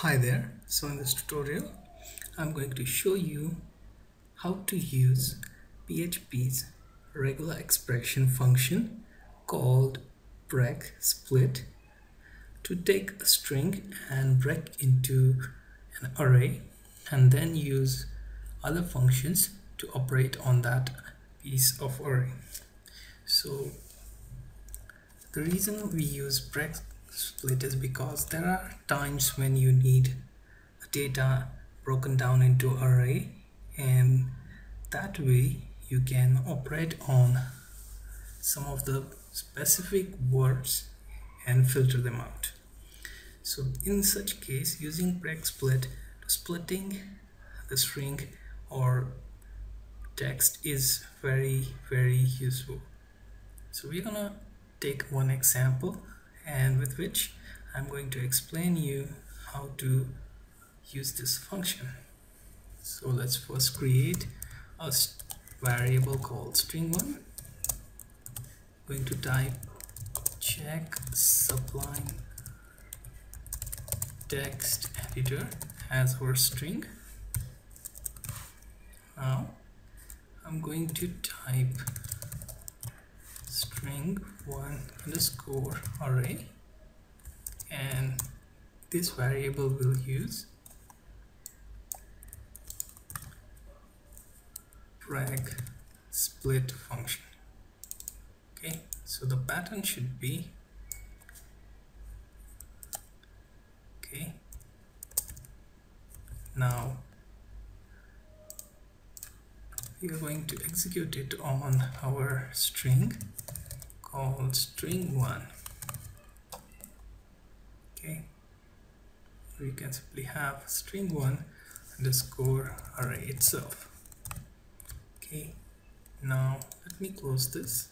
Hi there, so in this tutorial I'm going to show you how to use PHP's regular expression function called preg_split to take a string and break into an array and then use other functions to operate on that piece of array. So the reason we use preg split is because there are times when you need data broken down into array and that way you can operate on some of the specific words and filter them out. So in such case using preg_split splitting the string or text is very very useful. So we're gonna take one example and with which I'm going to explain you how to use this function. So let's first create a variable called string1 going to type check sublime text editor as our string. Now I'm going to type string one underscore array and this variable will use break split function. Okay so the pattern should be okay now we are going to execute it on our string called string1 okay. We can simply have string1 underscore array itself. Okay. Now let me close this.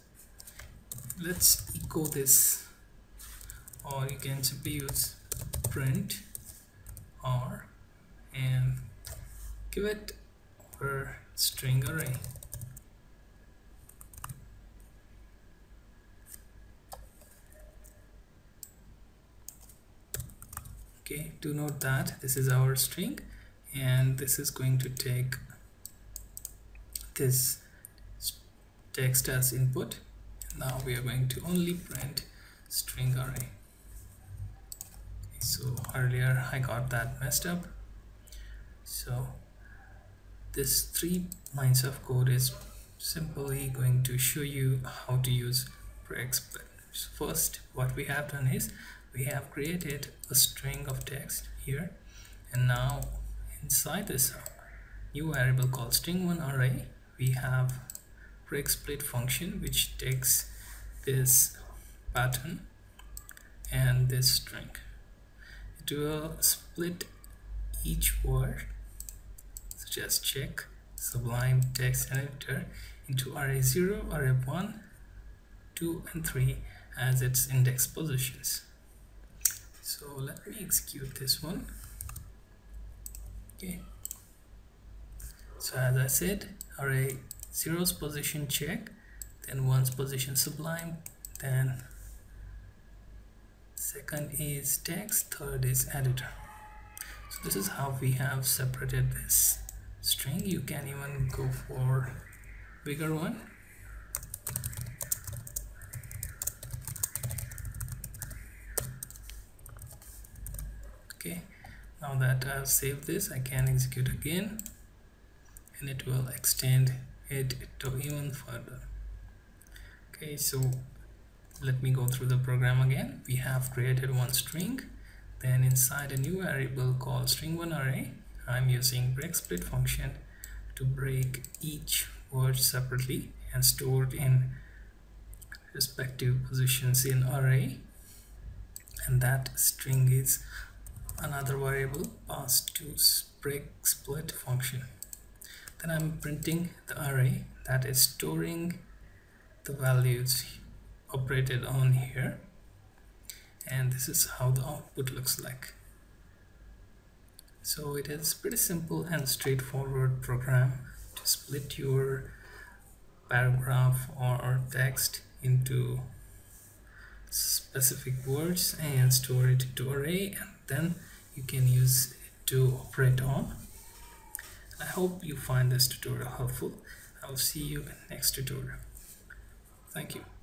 Let's echo this. Or you can simply use print r and give it our string array okay do note that this is our string and this is going to take this text as input. Now we are going to only print string array. So earlier I got that messed up. So this three lines of code is simply going to show you how to use preg_split first what we have done is we have created a string of text here and now inside this new variable called string1 array we have preg_split function which takes this pattern and this string. It will split each word such as check sublime text editor into array 0 array 1 2 and 3 as its index positions so let me execute this one. Okay. So as I said array zero's position check then one's position sublime then second is text third is editor. So this is how we have separated this string. You can even go for bigger one okay now that I've saved this I can execute again and it will extend it to even further. Okay so let me go through the program again. We have created one string. Then inside a new variable called string1 array I'm using preg_split function to break each word separately and stored in respective positions in array. And that string is another variable passed to break split function. Then I'm printing the array that is storing the values operated on here. And this is how the output looks like. So it is pretty simple and straightforward program to split your paragraph or text into specific words and store it to array and then you can use it to operate on. I hope you find this tutorial helpful. I will see you in next tutorial. Thank you